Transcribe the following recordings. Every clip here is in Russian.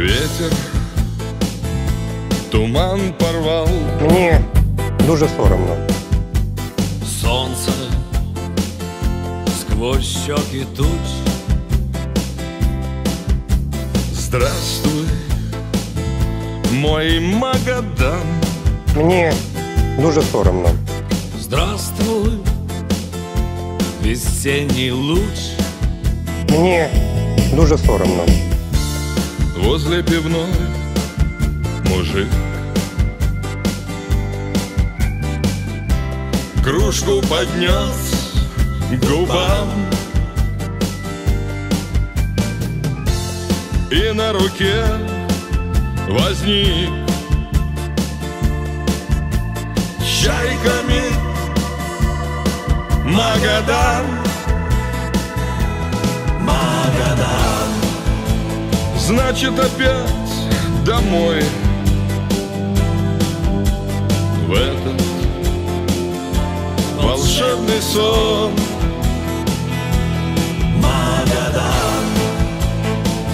Ветер туман порвал, Мені дуже соромно. Солнце сквозь щеки туч здравствуй, мой Магадан. Мені дуже соромно. Здравствуй, весенний луч Мені дуже соромно. Возле пивной. Мужик. Кружку поднес губам. И на руке возник Чайками Магадан Значит опять домой. В этот волшебный сон.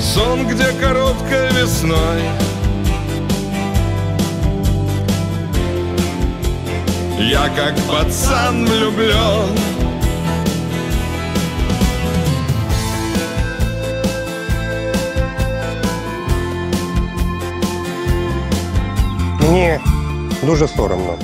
Сон, где короткой весной. Я как пацан влюблен Мені дуже соромно.